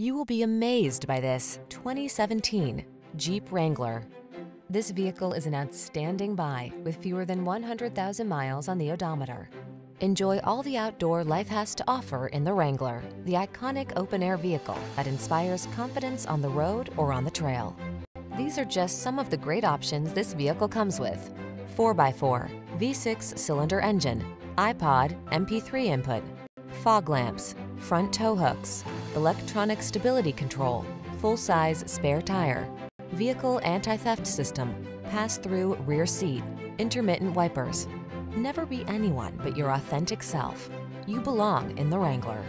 You will be amazed by this 2017 Jeep Wrangler. This vehicle is an outstanding buy with fewer than 100,000 miles on the odometer. Enjoy all the outdoor life has to offer in the Wrangler, the iconic open-air vehicle that inspires confidence on the road or on the trail. These are just some of the great options this vehicle comes with. 4x4, V6 cylinder engine, iPod, MP3 input, fog lamps, front tow hooks, electronic stability control, full-size spare tire, vehicle anti-theft system, pass-through rear seat, intermittent wipers. Never be anyone but your authentic self. You belong in the Wrangler.